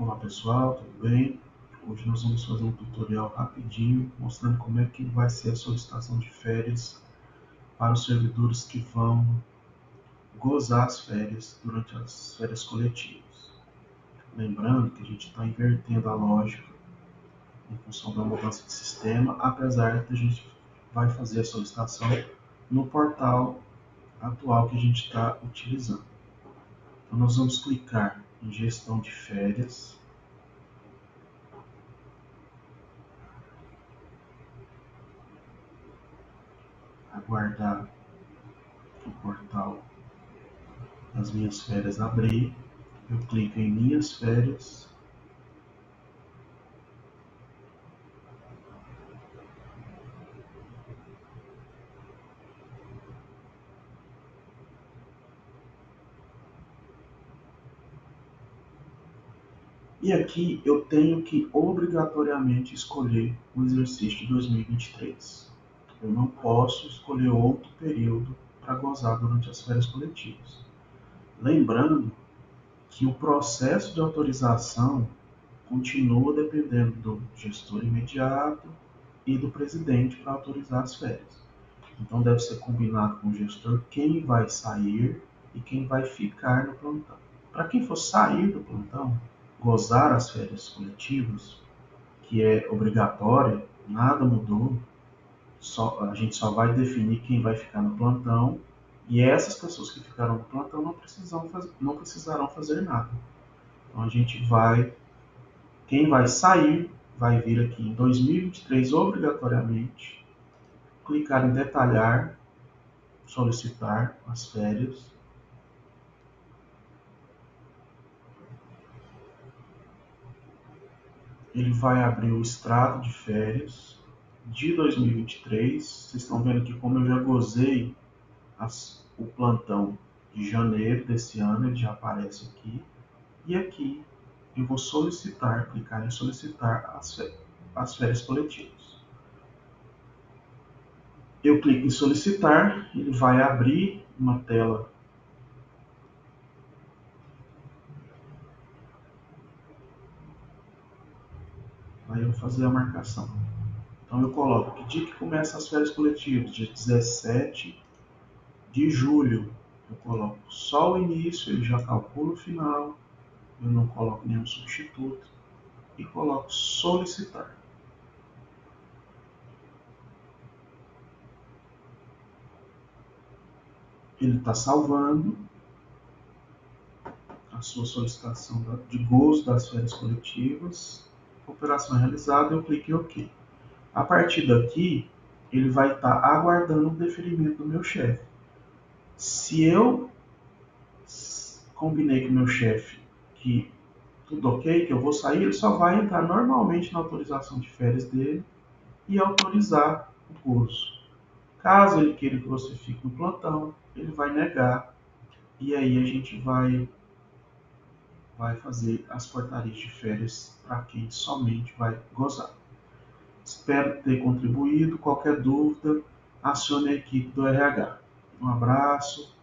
Olá pessoal, tudo bem? Hoje nós vamos fazer um tutorial rapidinho mostrando como é que vai ser a solicitação de férias para os servidores que vão gozar as férias durante as férias coletivas. Lembrando que a gente está invertendo a lógica em função da mudança de sistema, apesar de a gente vai fazer a solicitação no portal atual que a gente está utilizando. Então nós vamos clicar gestão de férias. Aguardar o portal das minhas férias abrir. Eu clico em minhas férias. E aqui eu tenho que obrigatoriamente escolher o exercício de 2023. Eu não posso escolher outro período para gozar durante as férias coletivas. Lembrando que o processo de autorização continua dependendo do gestor imediato e do presidente para autorizar as férias. Então deve ser combinado com o gestor quem vai sair e quem vai ficar no plantão. Para quem for sair do plantão, gozar as férias coletivas, que é obrigatória, nada mudou, só, a gente só vai definir quem vai ficar no plantão e essas pessoas que ficaram no plantão não, precisam não precisarão fazer nada. Então a gente vai, quem vai sair vai vir aqui em 2023 obrigatoriamente, clicar em detalhar, solicitar as férias ele vai abrir o extrato de férias de 2023. Vocês estão vendo que como eu já gozei as, o plantão de janeiro desse ano, ele já aparece aqui. E aqui eu vou solicitar, clicar em solicitar as as férias coletivas. Eu clico em solicitar, ele vai abrir uma tela Aí eu vou fazer a marcação. Então eu coloco que dia que começa as férias coletivas, dia 17 de julho. Eu coloco só o início, ele já calcula o final. Eu não coloco nenhum substituto. E coloco solicitar. Ele está salvando a sua solicitação de gozo das férias coletivas operação realizada, eu clico em OK. A partir daqui, ele vai estar tá aguardando o deferimento do meu chefe. Se eu combinei com o meu chefe que tudo ok, que eu vou sair, ele só vai entrar normalmente na autorização de férias dele e autorizar o curso. Caso ele queira que você fique no plantão, ele vai negar e aí a gente vai vai fazer as portarias de férias para quem somente vai gozar. Espero ter contribuído. Qualquer dúvida, acione a equipe do RH. Um abraço